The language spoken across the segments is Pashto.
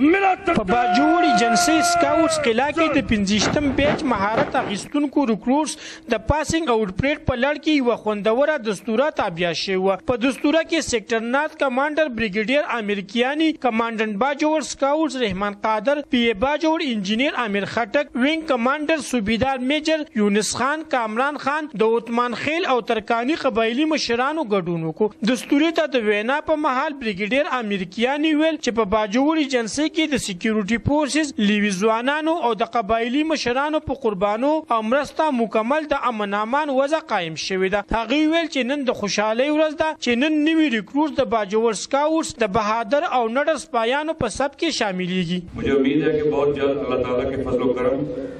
په باجوړ ایجنسي سکاوټس قلعه کې د پنځشتم بیچ مهارت اخیستونکو ریکروټس د پاسینګ اوټ پریډ په لړ کې یو خوندوره دستوره تابع شوی و په دستوره کې سیکټر نارت کمانډر بریګیډیر عامر کیانی کمانډنټ باجوړ سکاوټس رحمان قادر پی ای باجوړ انجنیر عامر خټک وینګ کمانډر صوبیدار میجر یونس خان کامران خان د عثمان خیل او ترکانی قبایلی مشرانو ګډون وکړو دستوري ته د وینا په مهال بریګیډیر امریکیانی ویل چې په باجوړ ایجنسۍ کې د سکیورټي فورسز لیوي ځوانانو او د قبایلی مشرانو په قربانو او مرسته مکمل د امن امان وضع قایم شوې ده هغوی ویل چې نن د خوشحالۍ ورځ ده چې نن نوي ریکروټس د باجوړ سکاوټس د بهادر او نډر سپایانو په صف کې شاملیږي مجھے امید ہے کہ بہت جلد اللہ تعالی کے فضل و کرم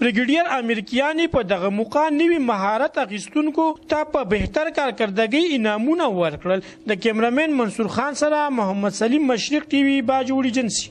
بریګیډیر امیر کیاني په دغه موقع نوي مهارت اخیستونکو ته په بهتر کارکردګۍ انعامونه ورکړل. د کیمره مین منصور خان سره محمد سلیم مشرق ټي وي باجوړ ایجنسي.